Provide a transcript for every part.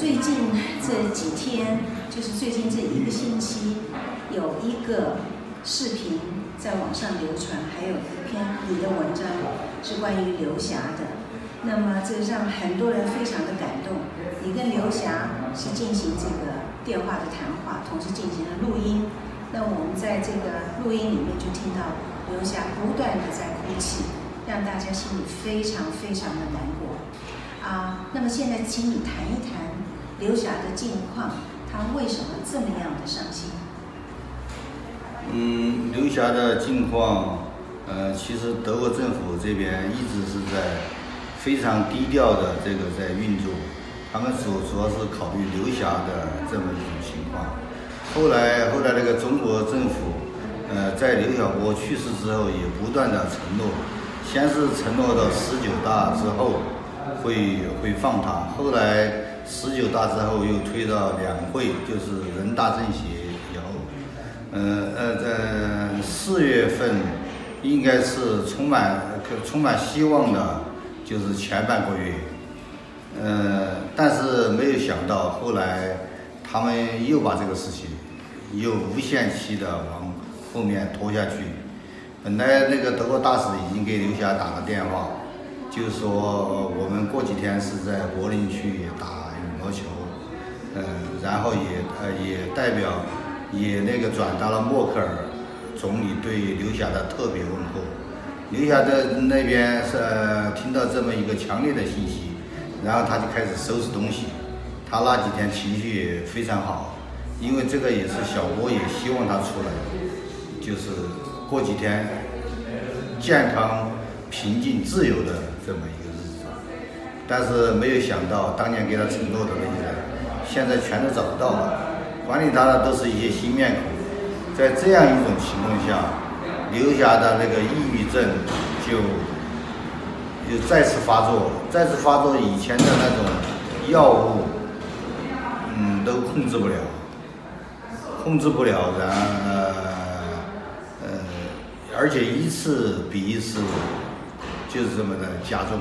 最近这几天，就是最近这一个星期，有一个视频在网上流传，还有一篇你的文章是关于刘霞的。那么这让很多人非常的感动。你跟刘霞是进行这个电话的谈话，同时进行了录音。那我们在这个录音里面就听到刘霞不断的在哭泣，让大家心里非常非常的难过。啊，那么现在请你谈一谈刘霞的近况，她为什么这么样的伤心？嗯，刘霞的近况，呃，其实德国政府这边一直是在非常低调的这个在运作，他们主主要是考虑刘霞的这么一种情况。后来，后来那个中国政府，呃，在刘晓波去世之后，也不断的承诺，先是承诺到十九大之后会会放他，后来十九大之后又推到两会，就是人大政协以后，呃呃在四月份应该是充满充满希望的，就是前半个月，呃，但是没有想到后来他们又把这个事情。又无限期的往后面拖下去。本来那个德国大使已经给刘霞打了电话，就说我们过几天是在柏林去打毛球，嗯，然后也呃也代表也那个转达了默克尔总理对刘霞的特别问候。刘霞在那边是听到这么一个强烈的信息，然后他就开始收拾东西。他那几天情绪也非常好。因为这个也是小波也希望他出来，就是过几天健康、平静、自由的这么一。但是没有想到，当年给他承诺的那些人，现在全都找不到了。管理他的都是一些新面孔。在这样一种情况下，刘霞的那个抑郁症就又再次发作，再次发作以前的那种药物，嗯，都控制不了。控制不了，然呃呃，而且一次比一次就是这么的加重。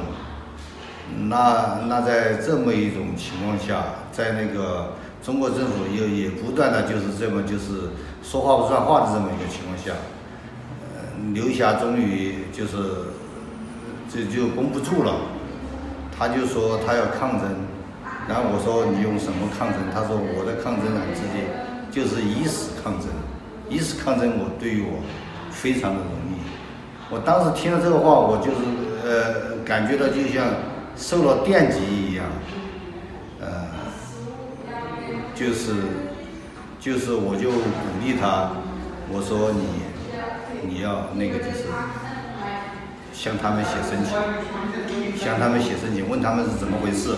那那在这么一种情况下，在那个中国政府又也不断的就是这么就是说话不算话的这么一个情况下，呃，刘霞终于就是这就绷不住了，他就说他要抗争，然后我说你用什么抗争？他说我的抗争很直接。就是以死抗争，以死抗争，我对于我非常的容易。我当时听了这个话，我就是呃，感觉到就像受了电击一样，呃，就是就是我就鼓励他，我说你你要那个就是向他们写申请，向他们写申请，问他们是怎么回事，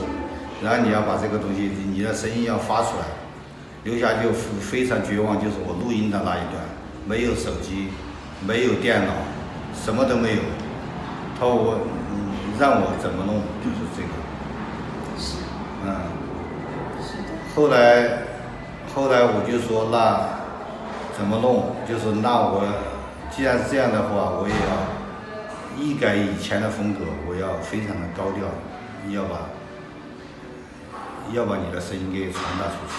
然后你要把这个东西，你的声音要发出来。刘霞就非常绝望，就是我录音的那一段，没有手机，没有电脑，什么都没有。他说我，让我怎么弄，就是这个。是。嗯。是的。后来，后来我就说那怎么弄？就是那我既然是这样的话，我也要一改以前的风格，我要非常的高调，要把要把你的声音给传达出去。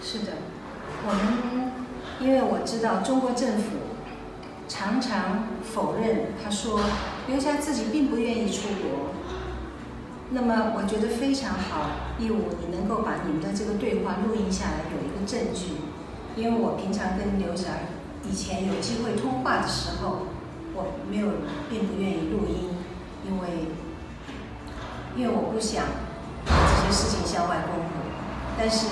是的，我们因为我知道中国政府常常否认，他说刘霞自己并不愿意出国。那么我觉得非常好，义武你能够把你们的这个对话录音下来，有一个证据。因为我平常跟刘霞以前有机会通话的时候，我没有并不愿意录音，因为因为我不想把这。些事情向外公布。但是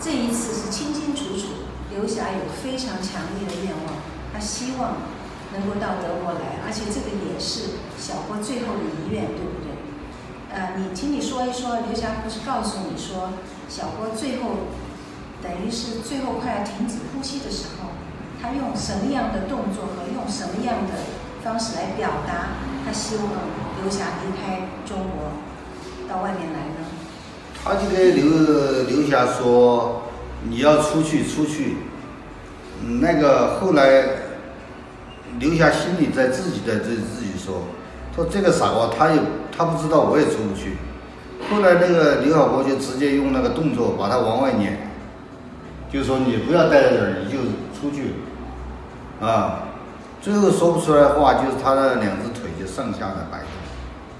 这一次是清清楚楚，刘霞有非常强烈的愿望，她希望能够到德国来，而且这个也是小郭最后的遗愿，对不对？呃，你请你说一说，刘霞不是告诉你说，小郭最后等于是最后快要停止呼吸的时候，他用什么样的动作和用什么样的方式来表达他希望刘霞离开中国到外面来呢？他就跟刘刘霞说：“你要出去，出去。”那个后来，留下心里在自己在对自己说：“说这个傻瓜，他也他不知道，我也出不去。”后来那个刘晓波就直接用那个动作把他往外撵，就说：“你不要待在这儿，你就出去。”啊，最后说不出来话，就是他的两只腿就上下的摆动，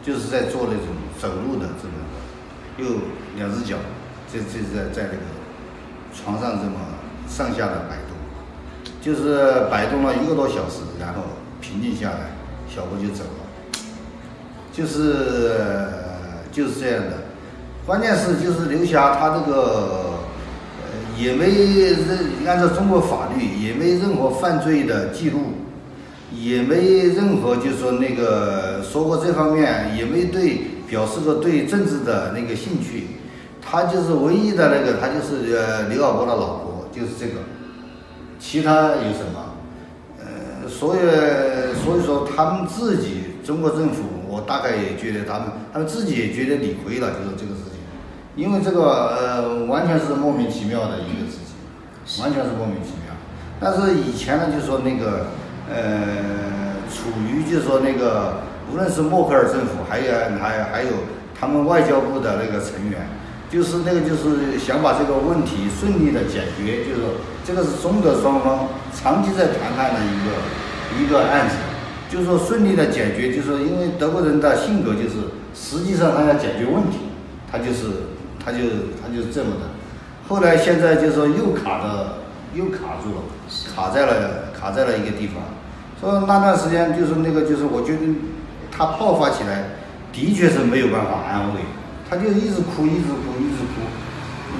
就是在做那种走路的这个，又两只脚，这这在在那个床上这么上下的摆动，就是摆动了一个多小时，然后平静下来，小波就走了，就是就是这样的。关键是就是刘霞他这个。也没任按照中国法律也没任何犯罪的记录，也没任何就是说那个说过这方面，也没对表示过对政治的那个兴趣。他就是唯一的那个，他就是呃刘晓波的老婆，就是这个。其他有什么？呃，所以所以说他们自己中国政府，我大概也觉得他们他们自己也觉得理亏了，就是这个事情。因为这个呃，完全是莫名其妙的一个事情，完全是莫名其妙。但是以前呢，就说那个呃，处于就是说那个，无论是默克尔政府，还有还还有他们外交部的那个成员，就是那个就是想把这个问题顺利的解决，就是说这个是中德双方长期在谈判的一个一个案子，就是说顺利的解决，就是说因为德国人的性格就是实际上他要解决问题，他就是。他就他就是这么的，后来现在就是说又卡的又卡住了，卡在了卡在了一个地方。说那段时间就是那个就是我觉得他爆发起来，的确是没有办法安慰，他就一直哭一直哭一直哭。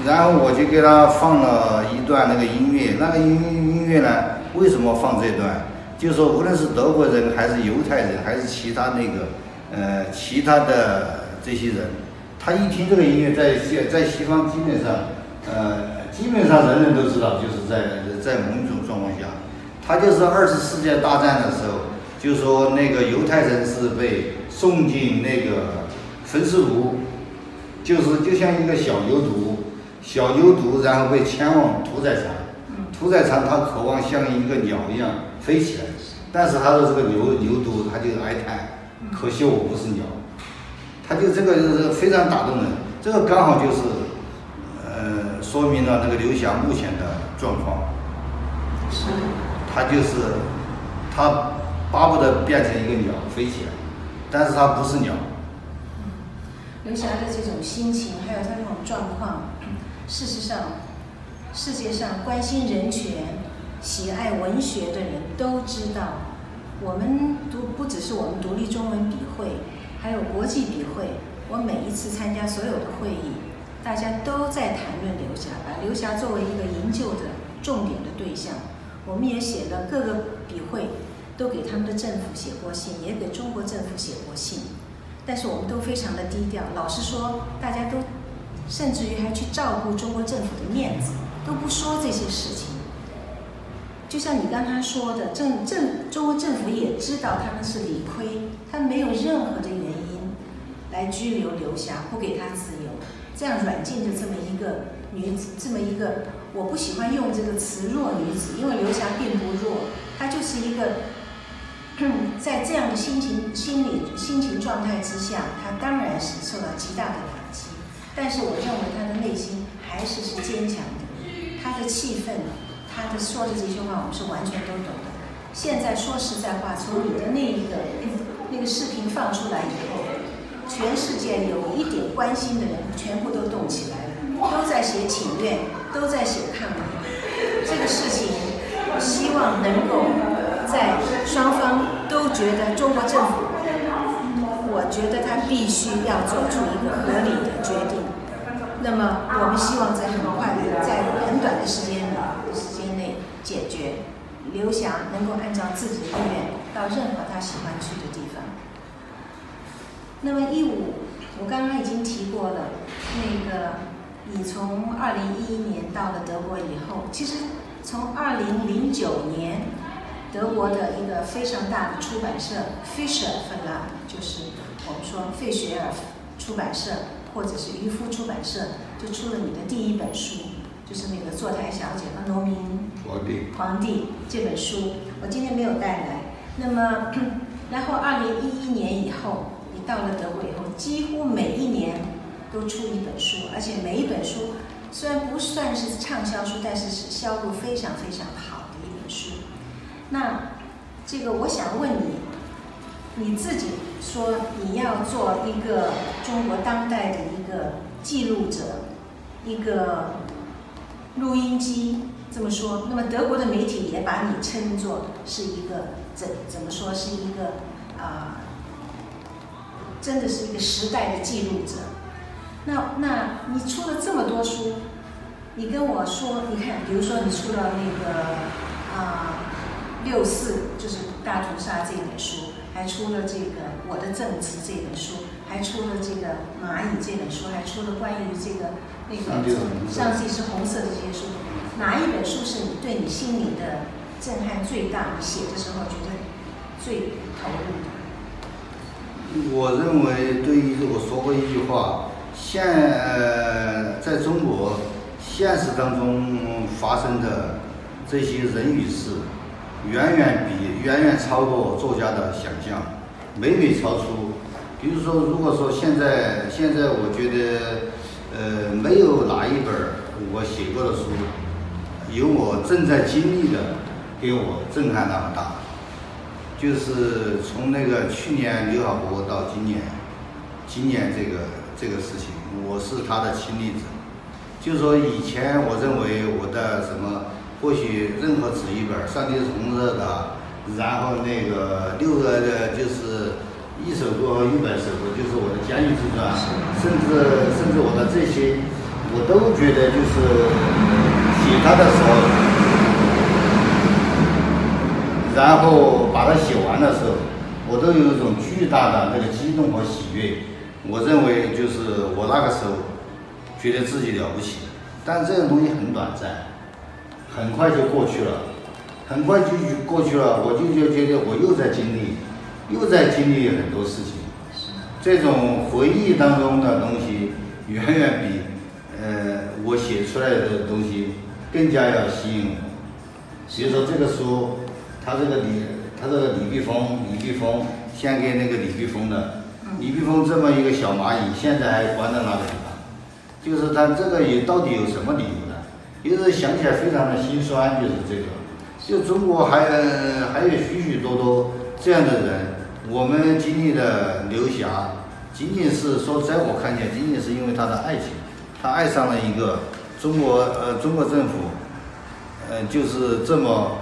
然后我就给他放了一段那个音乐，那个音音乐呢，为什么放这段？就说无论是德国人还是犹太人还是其他那个呃其他的这些人。他一听这个音乐，在西在西方基本上，呃，基本上人人都知道，就是在在某种状况下，他就是二次世界大战的时候，就说那个犹太人是被送进那个焚尸炉，就是就像一个小牛犊，小牛犊然后被牵往屠宰场，屠宰场它渴望像一个鸟一样飞起来，但是它的这个牛牛犊它就哀叹，可惜我不是鸟。它就这个是非常打动人，这个刚好就是，呃，说明了那个刘翔目前的状况。是。他就是，他巴不得变成一个鸟飞起来，但是他不是鸟。刘霞的这种心情，还有他这种状况，事实上，世界上关心人权、喜爱文学的人都知道，我们独不只是我们独立中文笔会。还有国际笔会，我每一次参加所有的会议，大家都在谈论刘霞，把刘霞作为一个营救的重点的对象。我们也写了各个笔会，都给他们的政府写过信，也给中国政府写过信。但是我们都非常的低调，老实说，大家都甚至于还去照顾中国政府的面子，都不说这些事情。就像你刚才说的，政政中国政府也知道他们是理亏，他没有任何的原因来拘留刘霞，不给他自由，这样软禁着这么一个女子，这么一个我不喜欢用这个词弱女子，因为刘霞并不弱，她就是一个在这样的心情、心理、心情状态之下，他当然是受到极大的打击，但是我认为他的内心还是是坚强的，他的气愤。他的说的这些话，我们是完全都懂的。现在说实在话，从你的那一个那个视频放出来以后，全世界有一点关心的人，全部都动起来了，都在写请愿，都在写抗议。这个事情，希望能够在双方都觉得中国政府，我觉得他必须要做出一个合理的决定。那么我们希望在很快，在很短的时间时间内解决。刘翔能够按照自己的意愿到任何他喜欢去的地方。那么一五，我刚刚已经提过了，那个你从二零一一年到了德国以后，其实从二零零九年，德国的一个非常大的出版社 Fisher Verlag，就是我们说费雪尔出版社或者是渔夫出版社，就出了你的第一本书。就是那个坐台小姐和农民皇帝皇帝这本书，我今天没有带来。那么，然后二零一一年以后，你到了德国以后，几乎每一年都出一本书，而且每一本书虽然不算是畅销书，但是是销路非常非常好。那这个我想问你，你自己说你要做一个中国当代的一个记录者，一个。录音机这么说，那么德国的媒体也把你称作是一个怎怎么说是一个啊，真的是一个时代的记录者。那那你出了这么多书，你跟我说，你看，比如说你出了那个啊六四就是大屠杀这本书，还出了这个我的证词这本书，还出了这个蚂蚁这本书，还出了关于这个。那个上帝是红色的这些书，哪一本书是你对你心里的震撼最大？你写的时候觉得最投入的？我认为，对于我说过一句话，现呃，在中国现实当中发生的这些人与事，远远比远远超过作家的想象，每每超出。比如说，如果说现在现在，我觉得。呃，没有哪一本我写过的书，有我正在经历的，给我震撼那么大。就是从那个去年刘晓波到今年，今年这个这个事情，我是他的亲历者。就是说，以前我认为我的什么，或许任何纸一本，上帝是红色的，然后那个六个的，就是。一首歌和一本首歌，就是我的《监狱之传》，甚至甚至我的这些，我都觉得就是写它的时候，然后把它写完的时候，我都有一种巨大的那个激动和喜悦。我认为就是我那个时候觉得自己了不起，但这种东西很短暂，很快就过去了，很快就过去了，我就就觉得我又在经历。又在经历很多事情，这种回忆当中的东西，远远比呃我写出来的东西更加要吸引我。比如说这个书，他这个李，他这个李碧峰，李碧峰献给那个李碧峰的，李碧峰这么一个小蚂蚁，现在还关在那里，就是他这个也到底有什么理由呢？就是想起来非常的心酸，就是这个。就中国还还有许许多多这样的人。我们经历的刘霞，仅仅是说，在我看见，仅仅是因为他的爱情，他爱上了一个中国呃中国政府，呃就是这么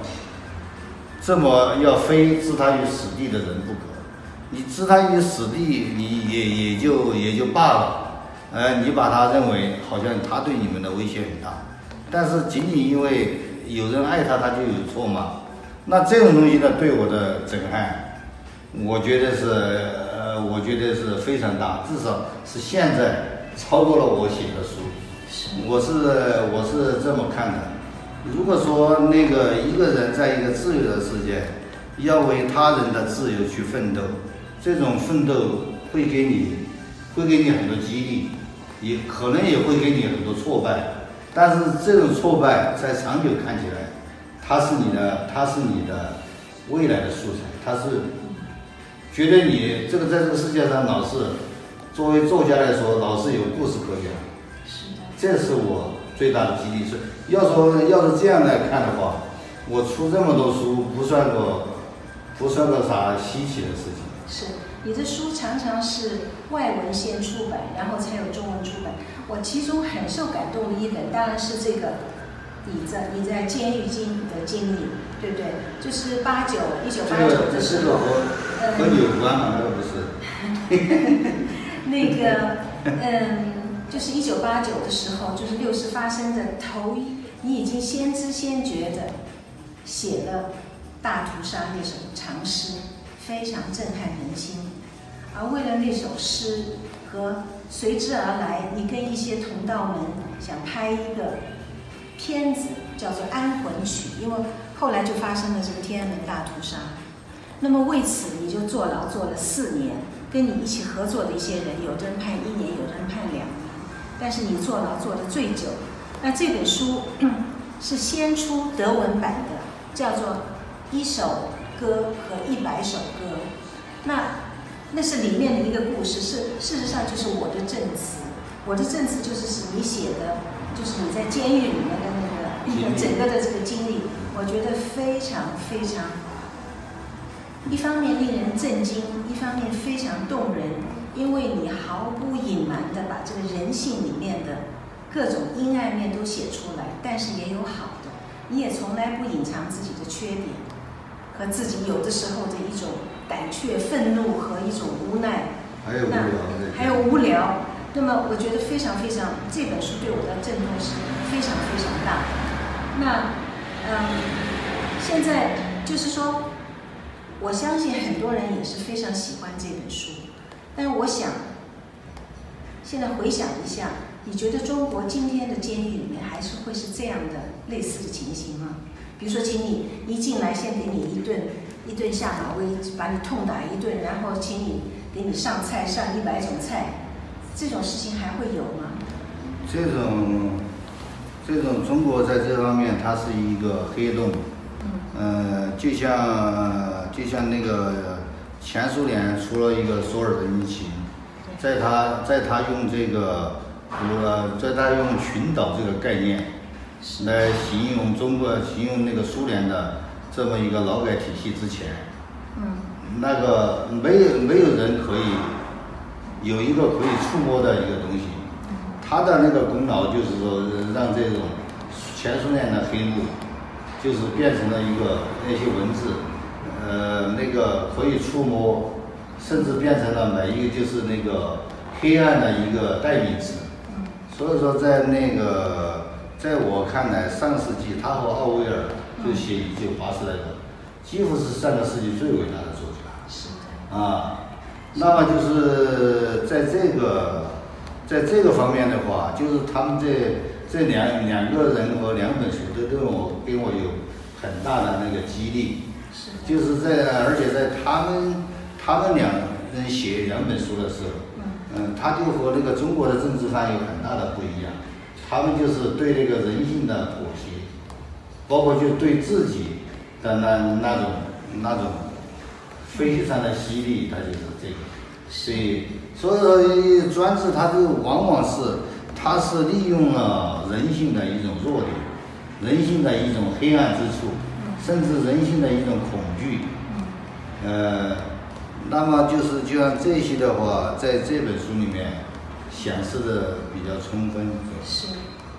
这么要非置他于死地的人不可。你置他于死地，你也也就也就罢了，呃，你把他认为好像他对你们的威胁很大，但是仅仅因为有人爱他，他就有错吗？那这种东西呢，对我的震撼。我觉得是，呃，我觉得是非常大，至少是现在超过了我写的书。我是我是这么看的。如果说那个一个人在一个自由的世界，要为他人的自由去奋斗，这种奋斗会给你，会给你很多激励，也可能也会给你很多挫败。但是这种挫败在长久看起来，它是你的，它是你的未来的素材，它是。觉得你这个在这个世界上老是作为作家来说，老是有故事可讲，是的，这是我最大的激励。是要说要是这样来看的话，我出这么多书不算个不算个啥稀奇的事情。是，你的书常常是外文先出版，然后才有中文出版。我其中很受感动的一本，当然是这个你在你在监狱经的经历。对不对？就是八九一九八九的时候，和和有关吗？那个不是。那个，嗯，就是一九八九的时候，就是六四发生的头一，你已经先知先觉的写了《大屠杀》那首长诗，非常震撼人心。而为了那首诗和随之而来，你跟一些同道们想拍一个片子，叫做《安魂曲》，因为后来就发生了这个天安门大屠杀。那么为此你就坐牢坐了四年，跟你一起合作的一些人，有的人判一年，有的人判两年，但是你坐牢坐的最久。那这本书是先出德文版的，叫做《一首歌和一百首歌》。那那是里面的一个故事，是事实上就是我的证词。我的证词就是是你写的，就是你在监狱里面的那个整个的这个经历，我觉得非常非常。一方面令人震惊，一方面非常动人，因为你毫不隐瞒的把这个人性里面的各种阴暗面都写出来，但是也有好的，你也从来不隐藏自己的缺点和自己有的时候的一种胆怯、愤怒和一种无奈。还有无聊还有无聊。那么我觉得非常非常，这本书对我的震动是非常非常大的。那嗯，现在就是说。我相信很多人也是非常喜欢这本书，但我想，现在回想一下，你觉得中国今天的监狱里面还是会是这样的类似的情形吗？比如说，请你一进来先给你一顿一顿下马威，把你痛打一顿，然后请你给你上菜上一百种菜，这种事情还会有吗？这种这种中国在这方面它是一个黑洞，嗯，就像。就像那个前苏联出了一个索尔仁尼琴，在他在他用这个呃，在他用群岛这个概念来形容中国，形容那个苏联的这么一个劳改体系之前，嗯，那个没有没有人可以有一个可以触摸的一个东西，他的那个功劳就是说让这种前苏联的黑幕就是变成了一个那些文字。呃，那个可以触摸，甚至变成了每一个就是那个黑暗的一个代名词。所以说，在那个，在我看来，上世纪他和奥威尔就写一九八四那个，几乎是上个世纪最伟大的作家。是的。啊，那么就是在这个，在这个方面的话，就是他们这这两两个人和两本书都对我给我有很大的那个激励。是就是在，而且在他们他们两人写两本书的时候，嗯，他就和那个中国的政治犯有很大的不一样。他们就是对那个人性的妥协，包括就对自己的那那种那种非常的犀利，他就是这个。所以，所以说专制，他就往往是他是利用了人性的一种弱点，人性的一种黑暗之处。甚至人性的一种恐惧，呃，那么就是就像这些的话，在这本书里面显示的比较充分。是，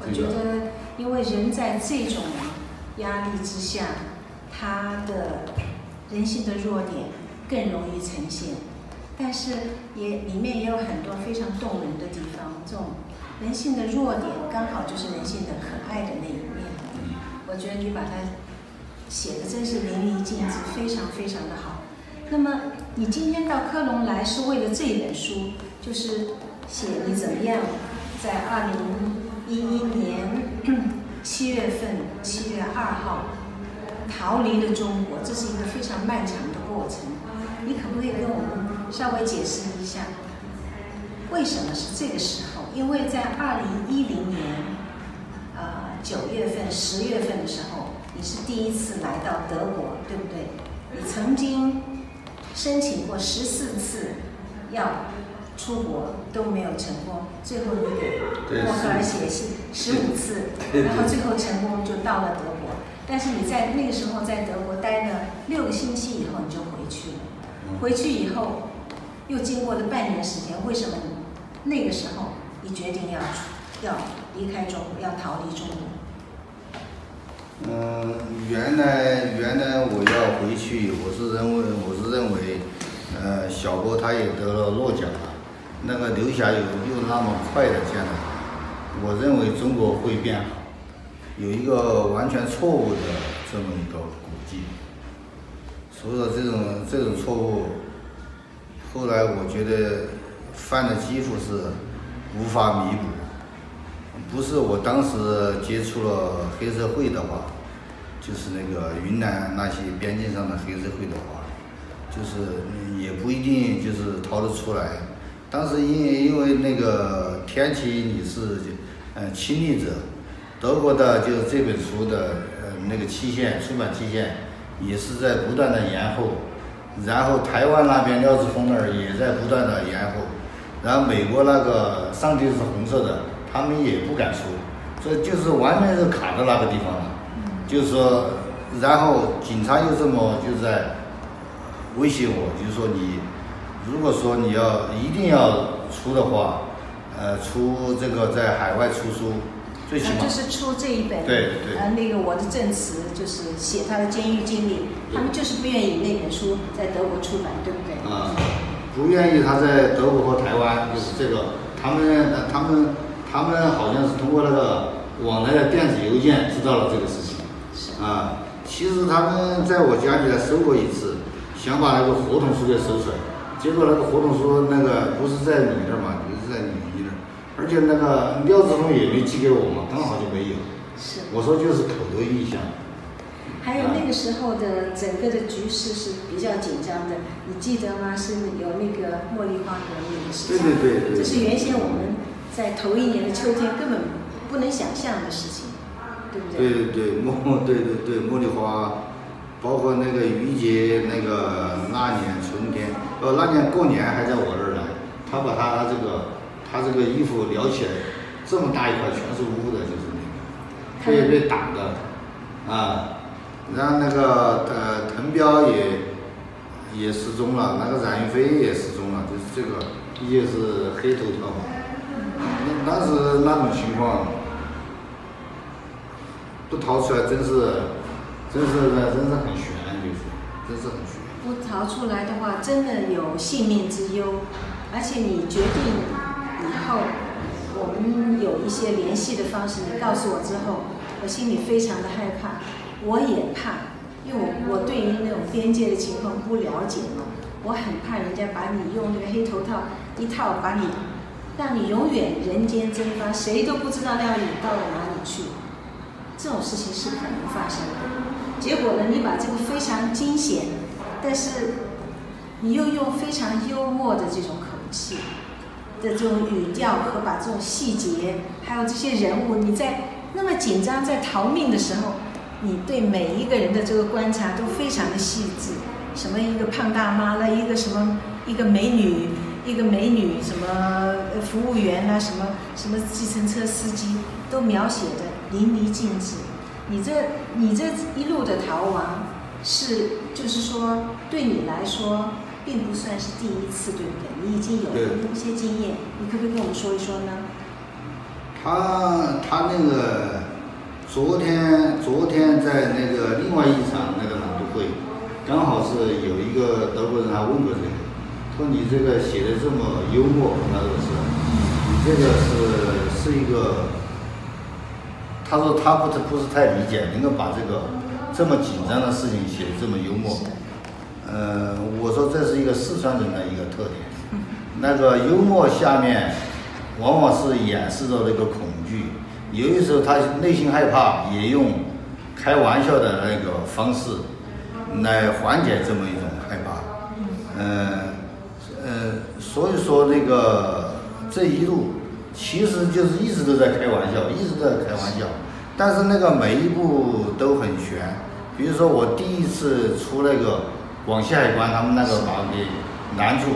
我觉得，因为人在这种压力之下，他的人性的弱点更容易呈现，但是也里面也有很多非常动人的地方。这种人性的弱点，刚好就是人性的可爱的那一面。我觉得你把它。写的真是淋漓尽致，非常非常的好。那么你今天到科隆来是为了这一本书，就是写你怎么样在二零一一年七月份七月二号逃离了中国，这是一个非常漫长的过程。你可不可以跟我们稍微解释一下，为什么是这个时候？因为在二零一零年呃九月份十月份的时候。你是第一次来到德国，对不对？你曾经申请过十四次要出国都没有成功，最后你给默克尔写信十五次，然后最后成功就到了德国。但是你在那个时候在德国待了六个星期以后你就回去了，回去以后又经过了半年时间，为什么你那个时候你决定要要离开中国，要逃离中国？嗯，原来原来我要回去，我是认为我是认为，呃，小波他也得了诺奖了，那个刘霞有又那么快的见了，我认为中国会变好，有一个完全错误的这么一个估计。所以说这种这种错误，后来我觉得犯的几乎是无法弥补。不是我当时接触了黑社会的话，就是那个云南那些边境上的黑社会的话，就是也不一定就是逃得出来。当时因为因为那个天启你是呃亲历者，德国的就是这本书的呃那个期限出版期限也是在不断的延后，然后台湾那边廖志峰那儿也在不断的延后，然后美国那个上帝是红色的。他们也不敢出，所以就是完全是卡在那个地方了。就是说，然后警察又这么就在威胁我，就是说你如果说你要一定要出的话，呃，出这个在海外出书，最起码。就是出这一本，对对，呃，那个我的证词就是写他的监狱经历，他们就是不愿意那本书在德国出版，对不对？啊，不愿意他在德国和台湾，就是这个，他们他们。他们好像是通过那个往来的电子邮件知道了这个事情，啊，其实他们在我家里来搜过一次，想把那个合同书给收出来，结果那个活动说那个不是在你那儿嘛，就是在你那儿，而且那个廖志峰也没寄给我嘛，刚好就没有。是。我说就是口头意向。还有那个时候的整个的局势是比较紧张的，你记得吗？是有那个茉莉花革命的事情。对对对对。这是原先我们。在头一年的秋天，根本不能想象的事情，对不对？对对对，茉对对对茉莉花，包括那个于杰那个那年春天，呃那年过年还在我这儿来，他把他这个他这个衣服撩起来，这么大一块全是污的，就是那个，他也被打的，啊，然后那个呃滕彪也也失踪了，那个冉云飞也失踪了，就是这个毕竟是黑头条嘛。当时那种情况，不逃出来，真是，真是的，真是很悬，就是，真是很悬。不逃出来的话，真的有性命之忧。而且你决定以后，我们有一些联系的方式，你告诉我之后，我心里非常的害怕，我也怕，因为我我对于那种边界的情况不了解嘛，我很怕人家把你用那个黑头套一套把你。让你永远人间蒸发，谁都不知道要你到了哪里去，这种事情是可能发生的。结果呢，你把这个非常惊险，但是你又用非常幽默的这种口气的这种语调和把这种细节，还有这些人物，你在那么紧张在逃命的时候，你对每一个人的这个观察都非常的细致。什么一个胖大妈了，一个什么一个美女。一个美女，什么服务员啊，什么什么计程车司机，都描写的淋漓尽致。你这你这一路的逃亡，是就是说对你来说，并不算是第一次，对不对？你已经有了一些经验，你可不可以跟我们说一说呢？他他那个昨天昨天在那个另外一场那个朗读会，刚好是有一个德国人还问过这个。说你这个写的这么幽默，他说是，你这个是是一个，他说他不是不是太理解，能够把这个这么紧张的事情写的这么幽默，呃，我说这是一个四川人的一个特点，那个幽默下面往往是掩饰着那个恐惧，有的时候他内心害怕，也用开玩笑的那个方式来缓解这么一种害怕，嗯。呃，所以说那个这一路其实就是一直都在开玩笑，一直都在开玩笑。但是那个每一步都很悬。比如说我第一次出那个广西海关，他们那个把我给拦住，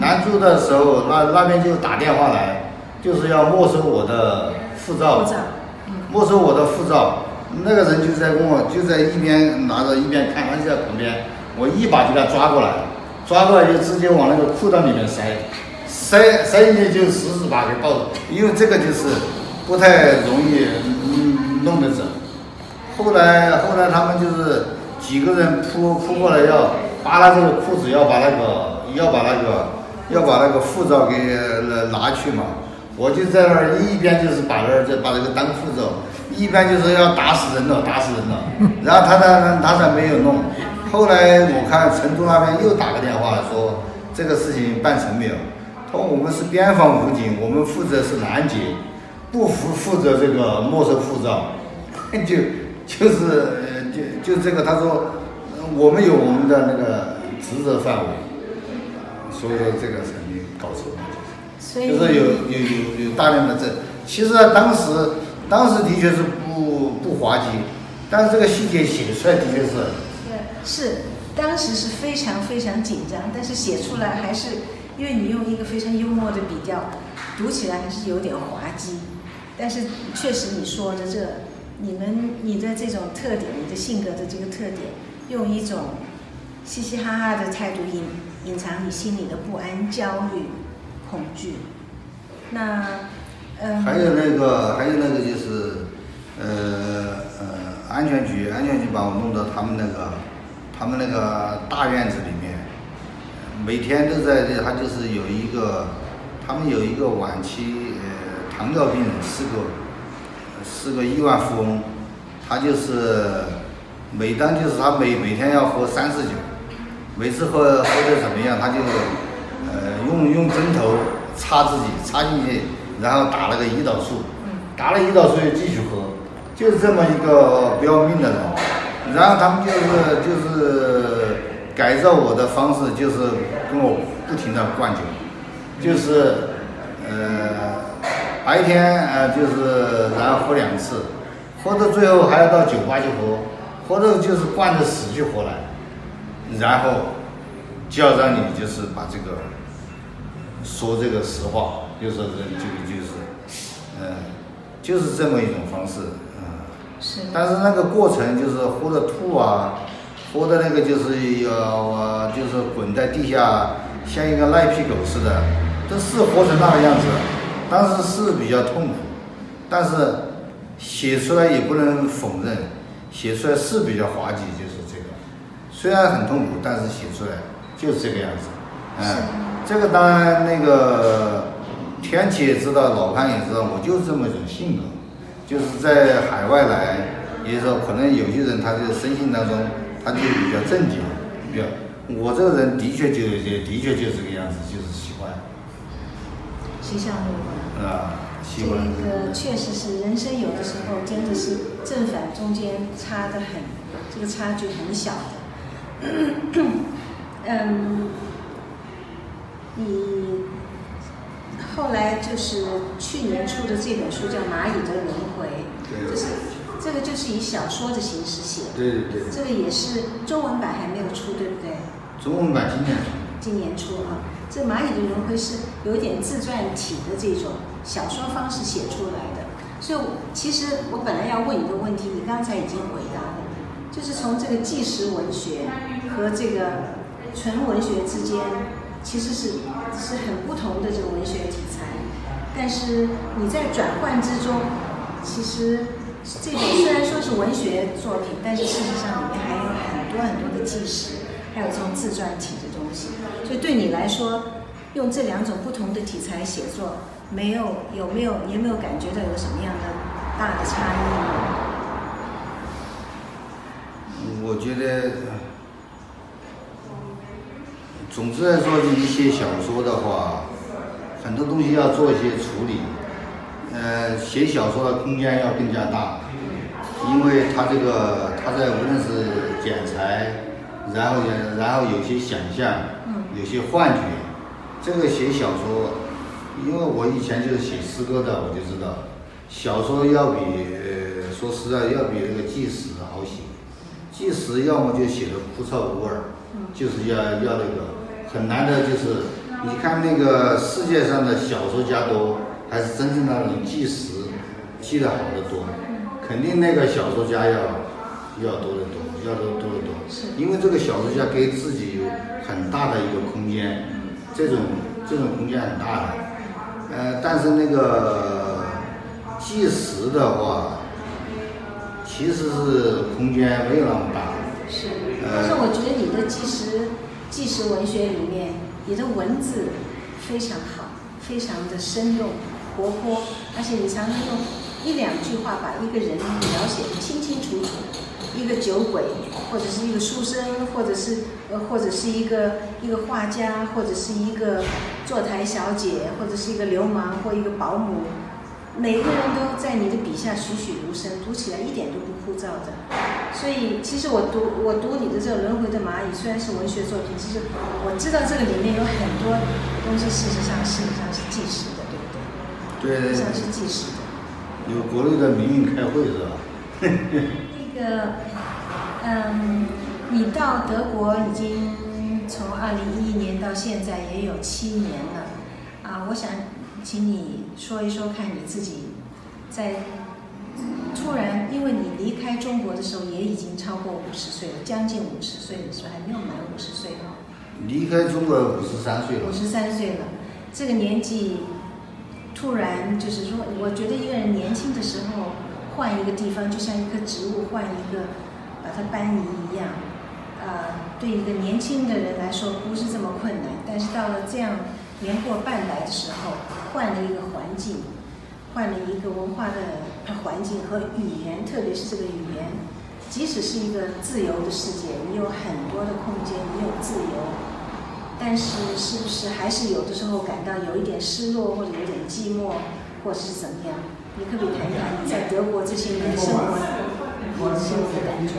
拦住的时候，那那边就打电话来，就是要没收我的护照，没收我的护照。那个人就在跟我就在一边拿着一边看，他就在旁边，我一把就给他抓过来。抓过来就直接往那个裤裆里面塞，塞塞进去就死死把给抱住，因为这个就是不太容易弄得走。后来后来他们就是几个人扑扑过来要扒拉这个裤子，要把那个要把那个要把那个护照给拿去嘛。我就在那儿一边就是把那儿就把那个当护照，一边就是要打死人了，打死人了。然后他呢，他才没有弄。后来我看成都那边又打个电话说这个事情办成没有？他说我们是边防武警，我们负责是拦截，不负负责这个没收护照。就就是就就这个，他说我们有我们的那个职责范围，所以说这个肯定搞错了。就是有有有有大量的证，其实当时当时的确是不不滑稽，但是这个细节写出来的确是。对，是当时是非常非常紧张，但是写出来还是因为你用一个非常幽默的笔调，读起来还是有点滑稽。但是确实你说的这，你们你的这种特点，你的性格的这个特点，用一种嘻嘻哈哈的态度隐隐藏你心里的不安、焦虑。恐惧，那，嗯，还有那个，还有那个就是，呃呃，安全局，安全局把我弄到他们那个，他们那个大院子里，每天都在这，他就是有一个，他们有一个晚期呃糖尿病人，是个是个亿万富翁，他就是每当就是他每每天要喝三四酒，每次喝喝的怎么样，他就。呃，用用针头插自己，插进去，然后打了个胰岛素，打了胰岛素又继续喝，就是这么一个不要命的人。然后他们就是就是改造我的方式，就是跟我不停的灌酒，就是呃白天呃就是然后喝两次，喝到最后还要到酒吧去喝，喝到就是灌的死去活来，然后就要让你就是把这个。说这个实话，就是这这个就是，嗯，就是这么一种方式，嗯。是。但是那个过程就是喝的吐啊，喝的那个就是要就是滚在地下，像一个赖皮狗似的，这是活成那个样子，当时是比较痛苦，但是写出来也不能否认，写出来是比较滑稽，就是这个，虽然很痛苦，但是写出来就是这个样子，嗯。这个当然，那个天启也知道，老潘也知道，我就是这么一种性格，就是在海外来，也就是说，可能有些人他的生性当中，他就比较正经，比较，我这个人的确就就的确就这个样子，就是习惯。习惯了。啊，喜欢。这个确实是人生有的时候真的是正反中间差的很，这个差距很小的。嗯。你后来就是去年出的这本书叫《蚂蚁的轮回》，就是这个就是以小说的形式写的，对对对，这个也是中文版还没有出，对不对？中文版今年出。今年出啊，这《蚂蚁的轮回》是有点自传体的这种小说方式写出来的，所以其实我本来要问一个问题，你刚才已经回答了，就是从这个纪实文学和这个纯文学之间。其实是是很不同的这个文学题材，但是你在转换之中，其实这种虽然说是文学作品，但是事实上里面还有很多很多的纪实，还有这种自传体的东西。所以对你来说，用这两种不同的题材写作，没有有没有你有没有感觉到有什么样的大的差异？我觉得。总之来说，你写小说的话，很多东西要做一些处理。呃，写小说的空间要更加大，因为他这个他在无论是剪裁，然后也然后有些想象，有些幻觉。这个写小说，因为我以前就是写诗歌的，我就知道，小说要比呃说实在要比那个纪实好写。纪实要么就写的枯燥无味儿，就是要要那个。很难的，就是你看那个世界上的小说家多，还是真正那种纪实记得好的多？肯定那个小说家要要多得多，要多多得多。因为这个小说家给自己有很大的一个空间，这种这种空间很大的。呃，但是那个纪实的话，其实是空间没有那么大。是，但是我觉得你的纪实。纪实文学里面，你的文字非常好，非常的生动活泼，而且你常常用一两句话把一个人描写的清清楚楚。一个酒鬼，或者是一个书生，或者是呃，或者是一个一个画家，或者是一个坐台小姐，或者是一个流氓或一个保姆，每个人都在你的笔下栩栩如生，读起来一点都不枯燥的。所以，其实我读我读你的这个《轮回的蚂蚁》，虽然是文学作品，其实我知道这个里面有很多东西，事实上事实上是纪实的，对不对？对。像是计时的。有国内的民营开会是吧？那个，嗯，你到德国已经从二零一一年到现在也有七年了，啊，我想请你说一说，看你自己在突然，因为你离开中国的时候也已经超过五十岁了，将近五十岁的时候还没有满五十岁哈。离开中国五十三岁了。五十三岁了，这个年纪突然就是说，我觉得一个人年轻的时候。换一个地方，就像一棵植物换一个，把它搬移一样，啊，对一个年轻的人来说不是这么困难。但是到了这样年过半百的时候，换了一个环境，换了一个文化的环境和语言，特别是这个语言，即使是一个自由的世界，你有很多的空间，你有自由，但是是不是还是有的时候感到有一点失落，或者有点寂寞，或者是怎么样？你可不可以谈谈你在德国这些年生活的生活的感觉？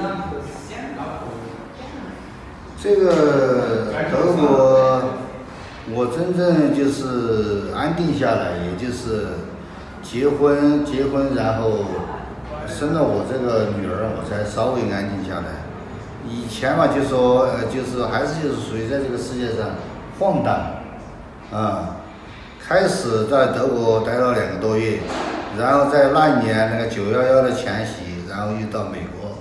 这个德国，我真正就是安定下来，也就是结婚，结婚，然后生了我这个女儿，我才稍微安定下来。以前嘛，就说呃，就是还是就是属于在这个世界上晃荡，啊，开始在德国待了两个多月。然后在那一年那个九幺幺的前夕，然后又到美国。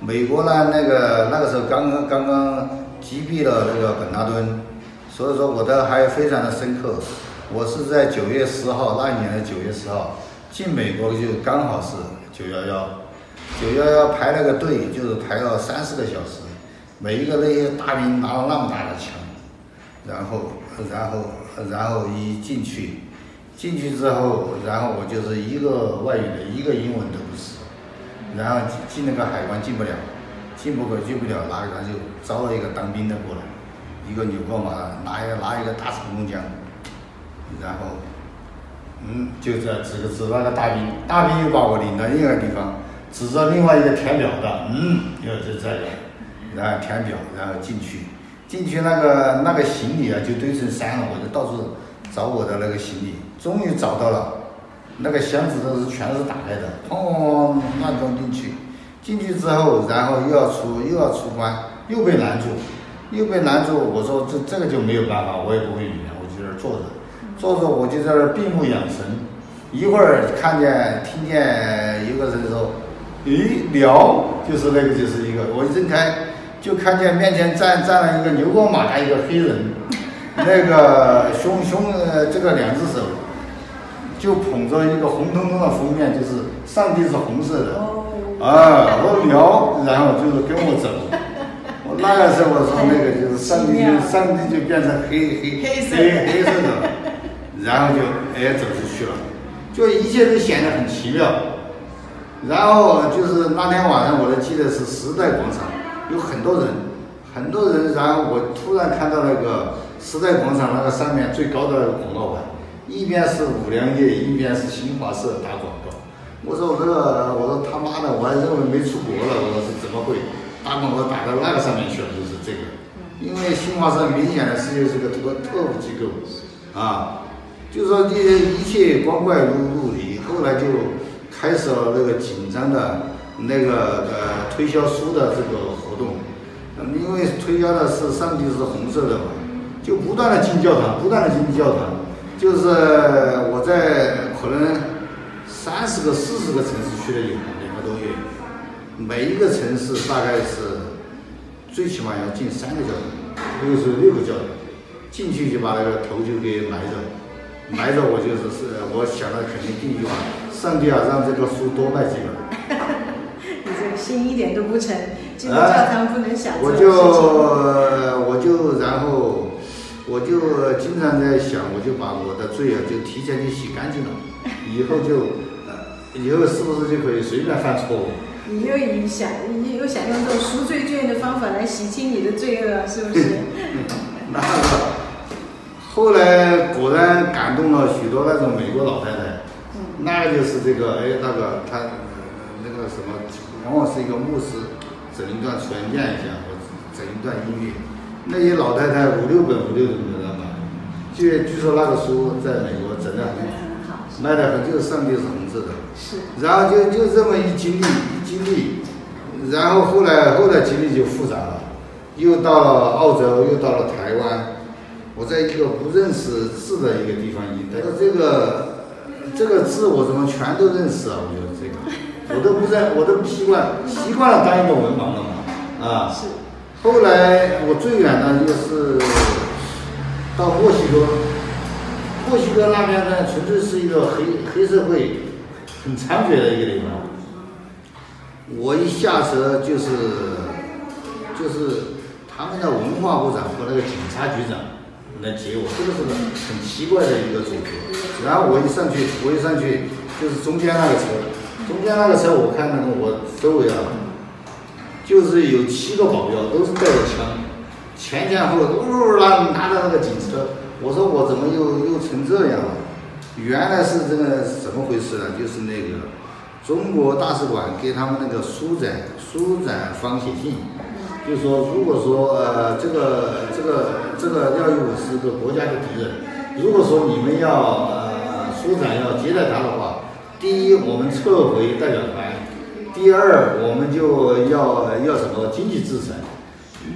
美国呢，那个那个时候刚刚刚刚击毙了那个本拉登，所以说我的还非常的深刻。我是在九月十号那一年的九月十号进美国，就刚好是九幺幺。九幺幺排了个队，就是排了三四个小时，每一个那些大兵拿了那么大的枪，然后然后然后一进去。进去之后，然后我就是一个外语的，一个英文都不是，然后进进那个海关进不了，进不过进不了，那他就招了一个当兵的过来，一个纽扣马拿一个拿一个大冲锋枪，然后，嗯，就在指个指那个大兵，大兵又把我领到另一个地方，指着另外一个填表的，嗯，又是这个，然后填表，然后进去，进去那个那个行李啊就堆成山了，我就到处找我的那个行李。终于找到了，那个箱子都是全是打开的，砰砰，乱装进去。进去之后，然后又要出，又要出关，又被拦住，又被拦住。我说这这个就没有办法，我也不会语言，我就在这坐着，坐着我就在这闭目养神。一会儿看见听见一个人说：“咦，聊，就是那个就是一个。”我一睁开，就看见面前站站了一个牛高马大一个黑人，那个胸胸呃这个两只手。就捧着一个红彤彤的封面，就是上帝是红色的，啊，我聊，然后就是跟我走。我那个时候我说那个就是上帝，上帝就变成黑黑黑黑色的，然后就哎走出去了，就一切都显得很奇妙。然后就是那天晚上，我都记得是时代广场，有很多人，很多人。然后我突然看到那个时代广场那个上面最高的那个广告牌。一边是五粮液，一边是新华社打广告。我说我这个，我说他妈的，我还认为没出国了。我说是怎么会打广告打到那个上面去了？就是这个，因为新华社明显的是又是个特特务机构啊。就说这些一切光怪陆陆离，后来就开始了那个紧张的那个呃推销书的这个活动。因为推销的是上帝是红色的嘛，就不断的进教堂，不断的进教堂。就是我在可能三十个、四十个城市去了两两个多月，每一个城市大概是最起码要进三个教堂，有的时候六个教堂，进去就把那个头就给埋着，埋着我就是是，我想到肯定第一句话，上帝啊，让这个书多卖几本。你这个心一点都不诚，基督教堂不能想我就我就然后。我就经常在想，我就把我的罪啊，就提前就洗干净了，以后就，呃，以后是不是就可以随便犯错误？你又以想，你又想用这种赎罪券的方法来洗清你的罪恶，是不是？那个，后来果然感动了许多那种美国老太太。嗯。那个就是这个，哎，那个他那个什么，往往是一个牧师整一段传讲一下，或者整一段音乐。那些老太太五六本五六本的知道吗？据据说那个书在美国整的很好，卖的很，就是上帝是红色的。是。然后就就这么一经历一经历，然后后来后来经历就复杂了，又到了澳洲，又到了台湾。我在一个不认识字的一个地方，一待。这个这个字我怎么全都认识啊？我觉得这个，我都不在，我都不习惯，习惯了当一个文盲了嘛，啊。是。后来我最远的就是到墨西哥，墨西哥那边呢，纯粹是一个黑黑社会很猖獗的一个地方。我一下车就是就是他们的文化部长和那个警察局长来接我，这个是个很奇怪的一个组合。然后我一上去，我一上去就是中间那个车，中间那个车我看那个我周围啊。就是有七个保镖，都是带着枪，前前后后呜拿拿着那个警车。我说我怎么又又成这样了？原来是这个怎么回事呢？就是那个中国大使馆给他们那个书展书展方写信，就说如果说呃这个这个这个廖一武是个国家的敌人，如果说你们要呃书展要接待他的话，第一我们撤回代表团。第二，我们就要要什么经济制裁？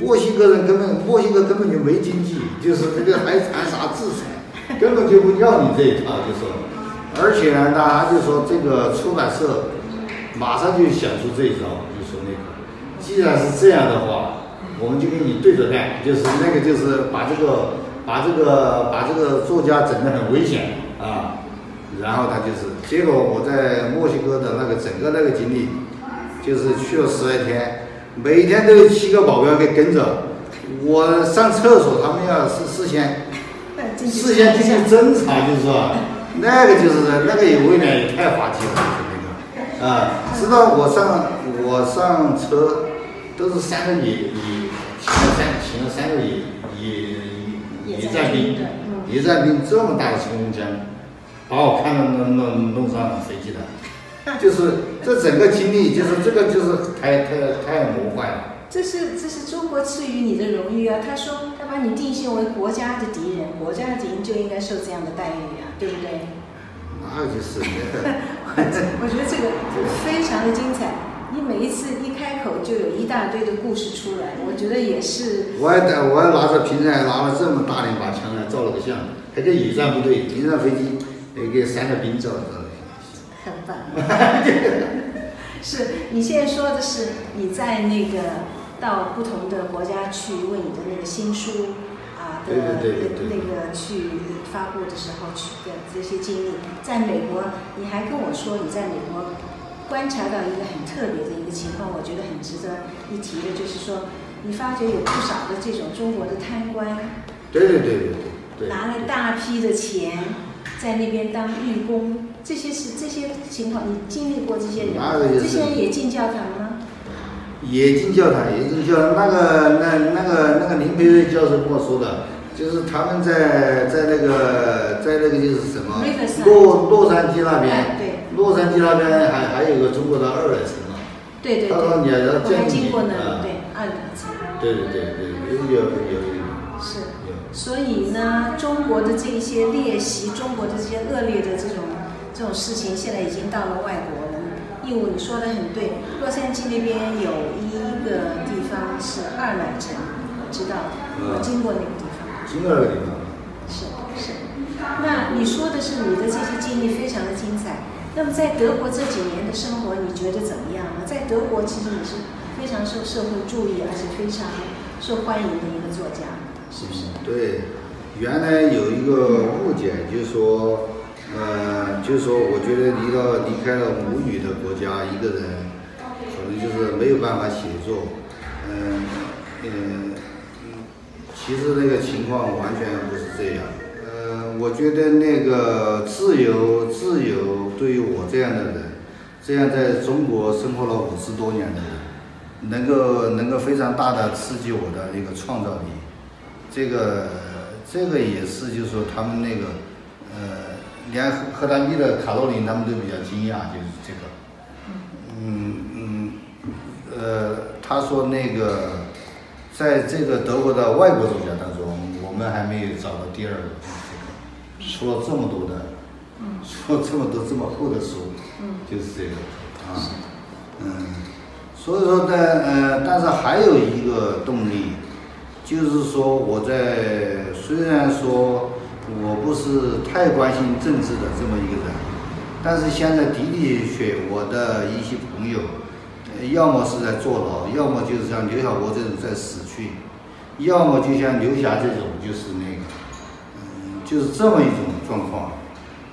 墨西哥人根本墨西哥根本就没经济，就是这个还谈啥制裁？根本就不要你这一套，就说。而且呢，大家就说这个出版社马上就想出这一招，既然是这样的话，我们就跟你对着干，就是那个就是把这个把这个把这个作家整得很危险啊。然后他就是，结果我在墨西哥的那个整个那个经历。就是去了十来天，每天都有七个保镖给跟着。我上厕所，他们要事事先 事先进行侦查，就是说，那个就是那个也未免也太滑稽了，那个啊，直到我上我上车，都是三个野野请了三请了三个野野野战兵，野战兵这么大的冲锋枪，把我看到弄弄弄上飞机的。就是这整个经历，就是这个，就是太太太魔幻了。这是这是中国赐予你的荣誉啊！他说他把你定性为国家的敌人，国家的敌人就应该受这样的待遇啊，对不对？那就是。我觉得这个非常的精彩，你每一次一开口就有一大堆的故事出来，我觉得也是。我还带我还拿着平台拿了这么大两把枪来照了个相，还跟野战部队迎上飞机，给三个兵照照。很 棒，是你现在说的是你在那个到不同的国家去为你的那个新书啊的那个去发布的时候去的这些经历，在美国你还跟我说你在美国观察到一个很特别的一个情况，我觉得很值得一提的，就是说你发觉有不少的这种中国的贪官，对对对对对，拿了大批的钱在那边当义工。这些是这些情况，你经历过这些人，这些人也进教堂吗？也进教堂，也进教堂。那个那那个那个林培瑞教授跟我说的，就是他们在在那个在那个就是什么洛洛杉矶那边，对，洛杉矶那边还还有个中国的二等城嘛。对对对。他说你要要见经过呢，对二代城。对对对对，有有有有。是。所以呢，中国的这一些劣习，中国的这些恶劣的这种。这种事情现在已经到了外国了。义务你说的很对，洛杉矶那边有一个地方是二奶城，我知道，我经过那个地方。经过那个地方。是是。那你说的是你的这些经历非常的精彩。那么在德国这几年的生活，你觉得怎么样呢？在德国其实你是非常受社会注意，而且非常受欢迎的一个作家，是不是？对，原来有一个误解，就是说。呃，就是说，我觉得离了离开了母语的国家，一个人可能就是没有办法写作。嗯嗯，其实那个情况完全不是这样。我觉得那个自由，自由对于我这样的人，这样在中国生活了五十多年的人，能够能够非常大的刺激我的一个创造力。这个这个也是，就是说他们那个呃，连赫赫兰蒂的卡洛琳他们都比较惊讶，就是这个。嗯嗯，呃，他说那个。在这个德国的外国作家当中，我们还没有找到第二个，出了这么多的，出了这么多这么厚的书，就是这个啊，嗯，所以说呢，呃，但是还有一个动力，就是说我在虽然说我不是太关心政治的这么一个人，但是现在的的确我的一些朋友。要么是在坐牢，要么就是像刘晓波这种在死去，要么就像刘霞这种，就是那就是这么一种状况。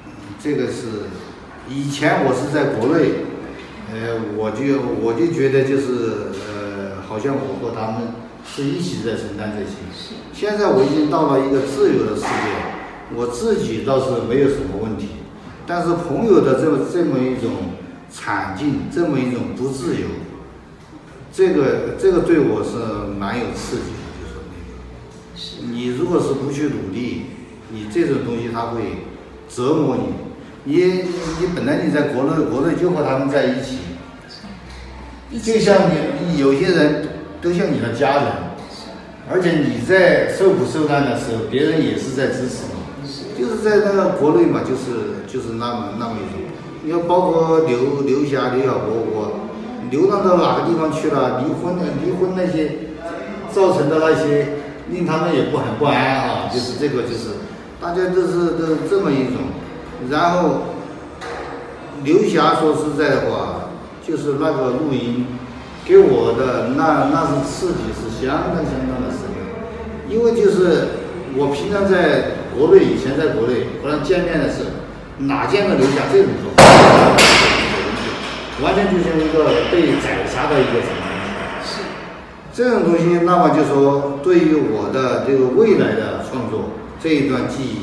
嗯，这个是以前我是在国内，呃，我就我就觉得就是呃，好像我和他们是一起在承担这些。现在我已经到了一个自由的世界，我自己倒是没有什么问题，但是朋友的这么这么一种。惨境这么一种不自由，这个这个对我是蛮有刺激的，就是那个，你如果是不去努力，你这种东西它会折磨你。你你本来你在国内国内就和他们在一起，就像你有些人都像你的家人，而且你在受苦受难的时候，别人也是在支持你，就是在那个国内嘛，就是就是那么那么一种。你要包括刘刘霞、刘晓波，我流浪到哪个地方去了？离婚的离婚那些造成的那些，令他们也不很不安啊。就是这个，就是大家都是都这么一种。然后刘霞说实在的话，就是那个录音给我的那那是刺激是相当相当的深的，因为就是我平常在国内，以前在国内和他见面的时候。哪见过刘霞这种状况？完全就像一个被宰杀的一个什么？是。这种东西，那么就说对于我的这个未来的创作这一段记忆，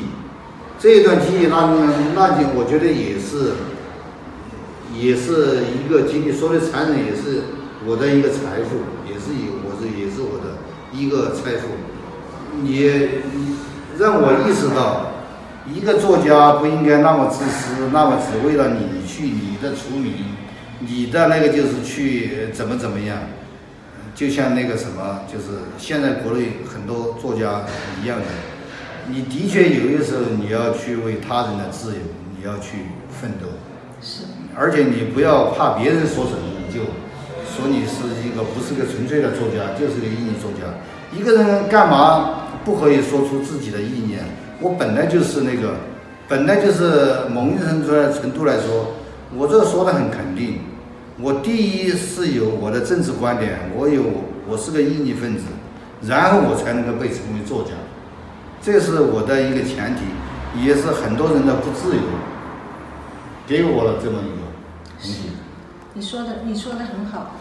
这一段记忆，那那就我觉得也是，也是一个经历。说的残忍，也是我的一个财富，也是有我是也是我的一个财富，也让我意识到。一个作家不应该那么自私，那么只为了你去你的出名，你的那个就是去怎么怎么样，就像那个什么，就是现在国内很多作家一样的，你的确有些时候你要去为他人的自由，你要去奋斗，是，而且你不要怕别人说什么，你就说你是一个不是个纯粹的作家，就是个意义作家。一个人干嘛不可以说出自己的意念？我本来就是那个，本来就是某一程度程度来说，我这说的很肯定。我第一是有我的政治观点，我有我是个异议分子，然后我才能够被称为作家，这是我的一个前提，也是很多人的不自由，给我了这么一个东西。你说的你说的很好，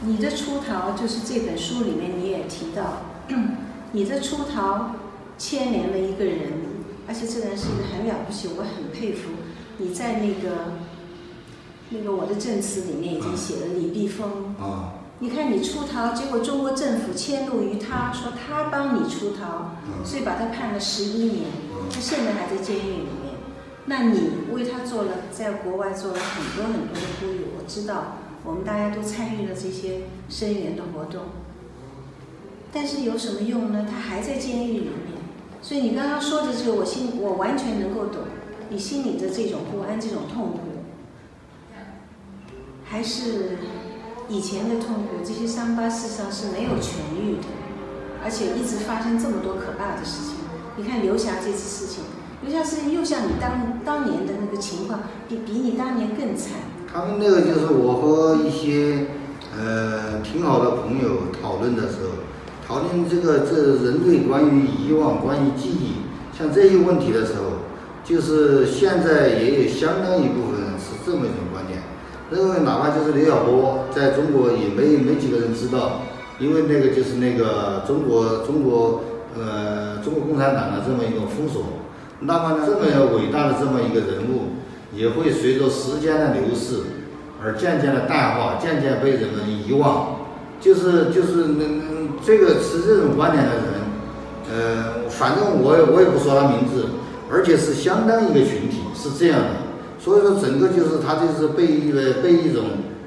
你的出逃就是这本书里面你也提到，你的出逃牵连了一个人。而且这个人是一个很了不起，我很佩服。你在那个那个我的证词里面已经写了李碧峰。啊。你看你出逃，结果中国政府迁怒于他，说他帮你出逃，所以把他判了十一年。他现在还在监狱里面。那你为他做了，在国外做了很多很多的呼吁。我知道，我们大家都参与了这些声援的活动。但是有什么用呢？他还在监狱里面。所以你刚刚说的这个，我心我完全能够懂你心里的这种不安、这种痛苦，还是以前的痛苦，这些伤疤事实上是没有痊愈的，而且一直发生这么多可怕的事情。你看刘霞这次事情，刘霞事情又像你当当年的那个情况，比比你当年更惨。他们那个就是我和一些呃挺好的朋友讨论的时候。讨论这个这人类关于遗忘、关于记忆，像这些问题的时候，就是现在也有相当一部分是这么一种观点，认为哪怕就是刘晓波在中国也没没几个人知道，因为那个就是那个中国中国呃中国共产党的这么一种封锁，那么呢，这么伟大的这么一个人物，也会随着时间的流逝而渐渐的淡化，渐渐被人们遗忘。就是就是那那这个持这种观点的人，呃，反正我也我也不说他名字，而且是相当一个群体是这样的。所以说，整个就是他就是被一个被一种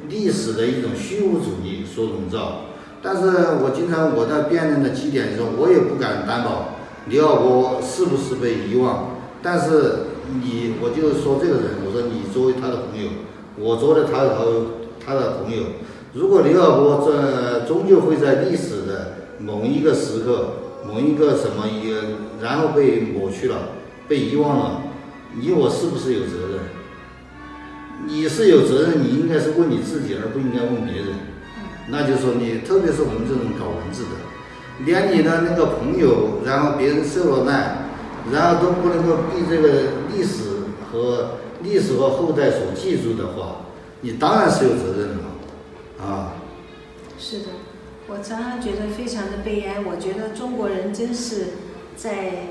历史的一种虚无主义所笼罩。但是我经常我在辩论的基点中，我也不敢担保李奥波是不是被遗忘。但是你，我就说这个人，我说你作为他的朋友，我作为他的他的朋友，如果李奥波这终究会在历史的某一个时刻、某一个什么一，然后被抹去了、被遗忘了，你我是不是有责任？你是有责任，你应该是问你自己，而不应该问别人。那就说你，特别是我们这种搞文字的，连你的那个朋友，然后别人受了难，然后都不能够被这个历史和历史和后代所记住的话，你当然是有责任的，啊。是的，我常常觉得非常的悲哀。我觉得中国人真是在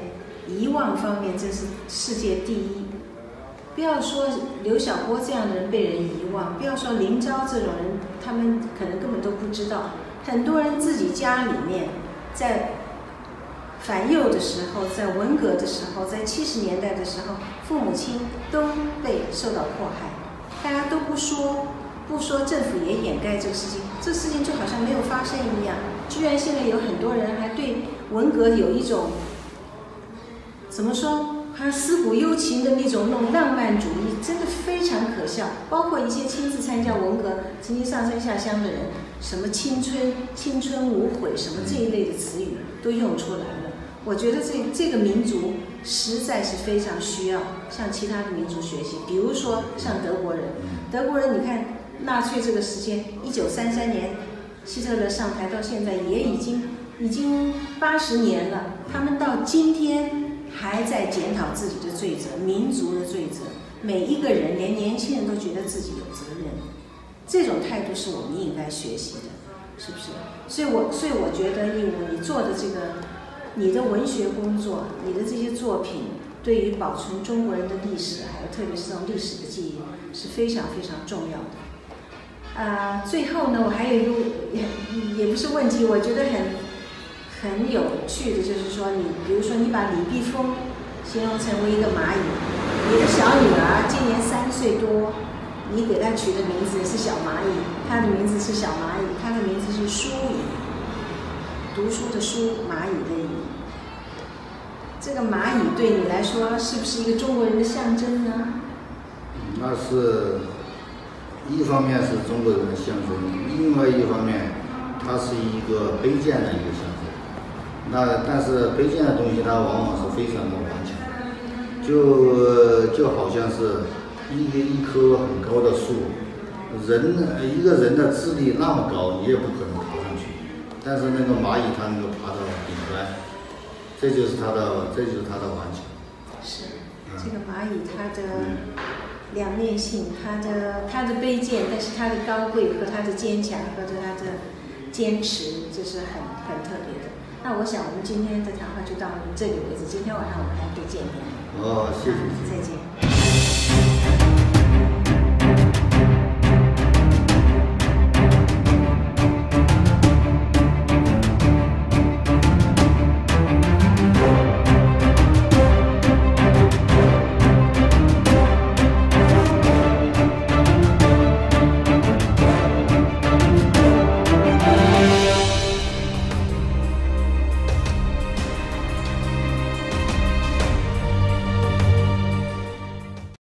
遗忘方面真是世界第一。不要说刘晓波这样的人被人遗忘，不要说林昭这种人，他们可能根本都不知道。很多人自己家里面，在反右的时候，在文革的时候，在七十年代的时候，父母亲都被受到迫害，大家都不说，不说，政府也掩盖这个事情，这事情就好像没有发生一样。居然现在有很多人还对文革有一种，怎么说？他思古幽情的那种那种浪漫主义，真的非常可笑。包括一些亲自参加文革、曾经上山下乡的人，什么青春青春无悔什么这一类的词语都用出来了。我觉得这这个民族实在是非常需要向其他的民族学习。比如说像德国人，德国人你看纳粹这个时间，一九三三年希特勒上台到现在也已经已经八十年了，他们到今天。还在检讨自己的罪责，民族的罪责。每一个人，连年轻人都觉得自己有责任，这种态度是我们应该学习的，是不是？所以，我所以我觉得，义务你做的这个，你的文学工作，你的这些作品，对于保存中国人的历史，还有特别是这种历史的记忆，是非常非常重要的。啊，最后呢，我还有一个也也不是问题，我觉得很。很有趣的，就是说，你比如说，你把李碧峰形容成为一个蚂蚁，你的小女儿今年三岁多，你给她取的名字是小蚂蚁，她的名字是小蚂蚁，她的名字是书蚁，读书的书，蚂蚁的蚁。这个蚂蚁对你来说是不是一个中国人的象征呢？那是一方面是中国人的象征，另外一方面，它是一个卑贱的一个象征。那但是卑贱的东西，它往往是非常的顽强，就就好像是一个一棵很高的树，人一个人的智力那么高，你也不可能爬上去，但是那个蚂蚁它能够爬到顶端，这就是它的这就是它的顽强。是，这个蚂蚁它的两面性，它的它的卑贱，但是它的高贵和它的坚强和着它的坚持，这是很很特别的。那我想，我们今天的谈话就到这里为止。今天晚上我们还会见面。哦，谢谢，再见。